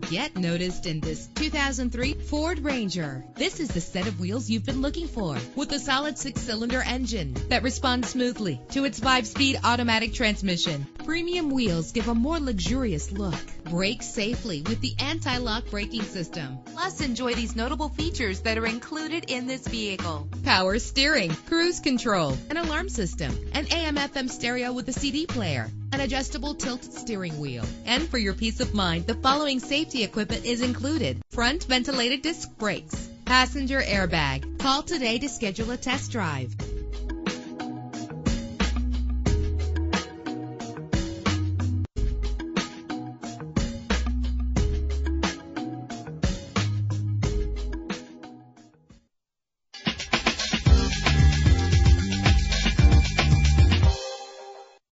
Get noticed in this 2003 Ford Ranger. This is the set of wheels you've been looking for with a solid six cylinder engine that responds smoothly to its five speed automatic transmission. Premium wheels give a more luxurious look. Brake safely with the anti lock braking system. Plus, enjoy these notable features that are included in this vehicle power steering, cruise control, an alarm system, an AM FM stereo with a CD player an adjustable tilt steering wheel. And for your peace of mind, the following safety equipment is included. Front ventilated disc brakes, passenger airbag. Call today to schedule a test drive.